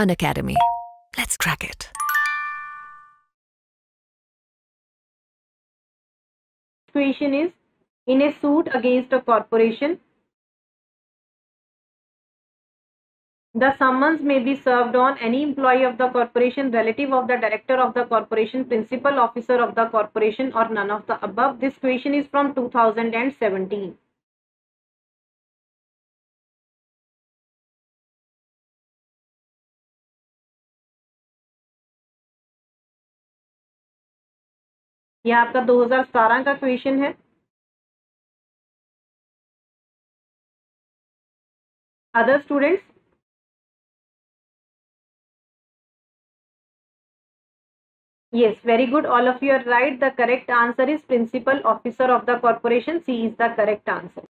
Unacademy. Let's crack it. Situation is in a suit against a corporation. The summons may be served on any employee of the corporation, relative of the director of the corporation, principal officer of the corporation, or none of the above. This question is from 2017. यह आपका 2017 का question है। Other students yes very good all of you are right the correct answer is principal officer of the corporation C is the correct answer